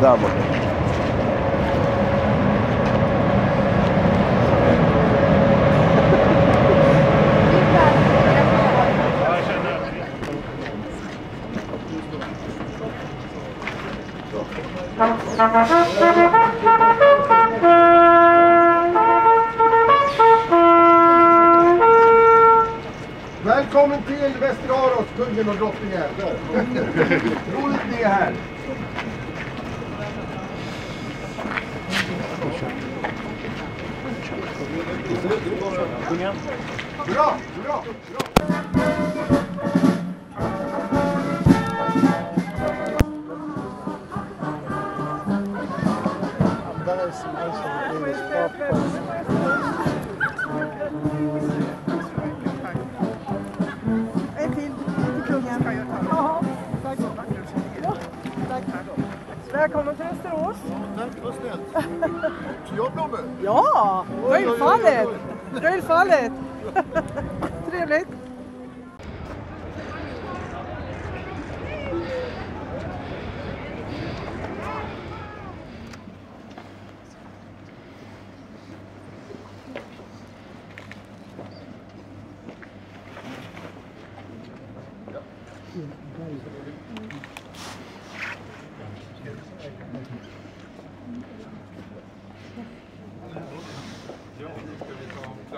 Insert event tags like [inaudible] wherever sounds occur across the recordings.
där borta. Välkommen till Västerås, kungen och drottningen. Roligt ni är här. Bra, bra, bra. Välkommen till Västerås. Tack, vad snällt. Jag blommor. Ja, självfallet. Självfallet. Trevligt.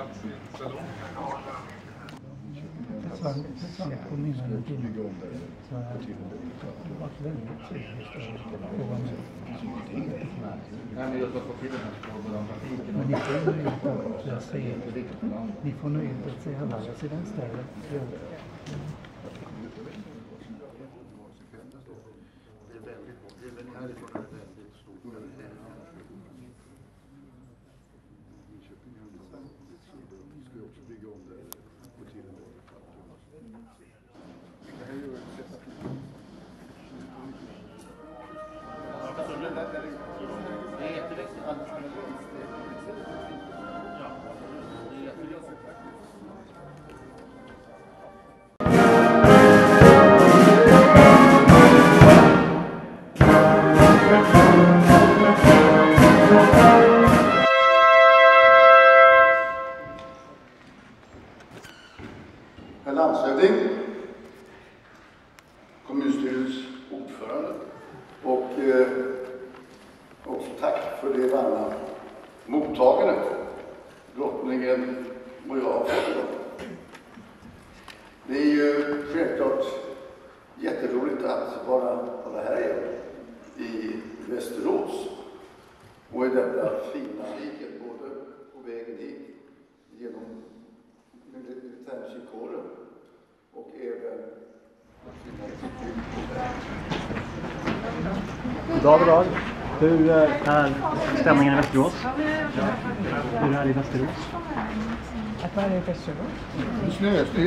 Men ni får ju nöjet att se, ni får nöjet att se alla residensstäder. Det är ju självklart jätteroligt att vara, vara här igen i Västerås och i detta fina riket, både på vägen hit genom militärmusikkåren och även God dag, god dag. Hur eh, är stämningen i Västerås? Hur är det i Västerås? Att vara i Västerås. Snö, snö.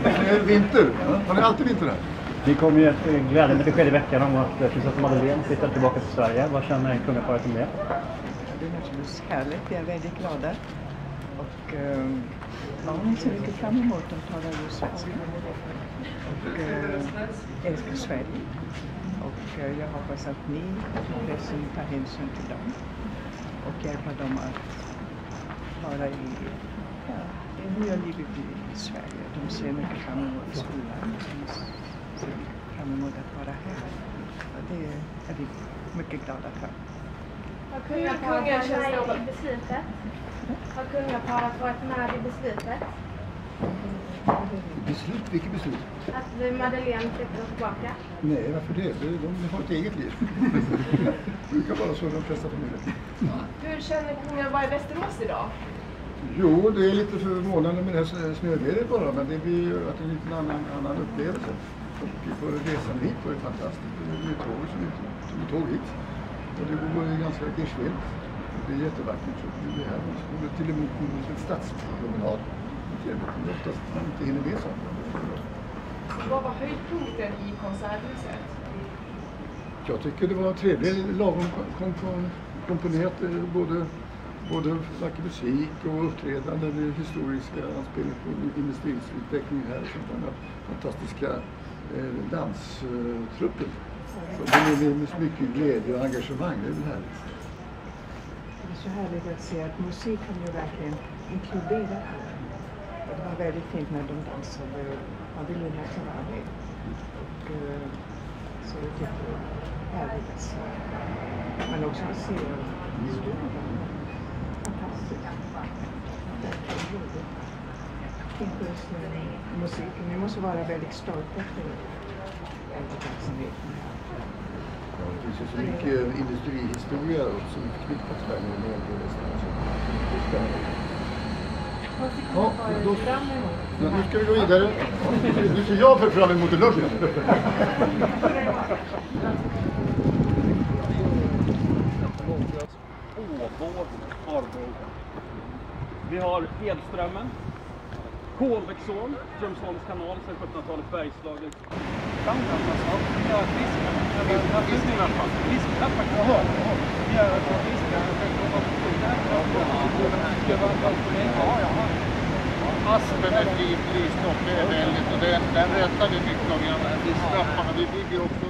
Snö, vinter. Har ni alltid vinter här? Vi kom ju ett glädjande besked i veckan om att eh, prinsessa Madeleine flyttar tillbaka till Sverige. Vad känner kungaparet om det? Det är naturligtvis härligt. Vi är väldigt glada. Och eh, barnen ser mycket fram emot De talar ju svenska. Och eh, älskar Sverige. Och jag hoppas att ni, pressen, tar hänsyn till dem. Och hjälper dem att vara i ja, det nya livet i, i Sverige. De ser mycket fram emot skolan. De ser fram emot att vara här. Och det är vi mycket glada för. Har kungaparet varit med i beslutet? Har kungaparet varit med i beslutet? Beslut? Vilket beslut? Att Madeleine flyttar tillbaka? Nej, varför det? De, de har ett eget liv. det [laughs] brukar vara så i de flesta familjer. Hur känner kungen att vara i Västerås idag? Jo, det är lite förvånande med det här snövädret bara, men det blir ju att det är en liten annan, annan upplevelse. Och på resan hit var det fantastiskt. Det är tåg som vi tog tåg hit. Och det går ju ganska geschwint. Det är jättevackert. Så vi är här. Vi skulle till och med på en stadspromenad. Trevligt. Oftast man inte hinner med sånt. vad var höjdpunkten i konserthuset? Jag tycker det var trevligt, lagom kom, kom, komponerat, eh, både, både vacker musik och uppträdanden, med historiska anspelningar på industriutveckling här och sånt där. fantastiska eh, danstruppen. Så det är med, mycket glädje och engagemang, det är väl härligt. Det är så härligt att se att musiken ju verkligen inkluderar alla. Och det var väldigt fint när de dansade. Man ville nästan vara med. Och, eh, så jag tyckte det är härligt att se. Men också att se historien. Fantastiskt. Verkligen roligt. Inte just musiken. Vi måste vara väldigt stolta för den här. Ja, det finns ju så mycket industrihistoria som är förknippat här med med Västmanland. restauranger det är spännande. Vad ser Ja, då- Ja, nu ska vi gå vidare. Nu ser jag fram emot lunch. Vi har elströmmen. Kolbäcksån, Strömsholms kanal sedan 1700-talet, Bergslagen. Aspen är fint och det är väldigt och den, den räddade mycket av de här fiskrapparna. Vi bygger också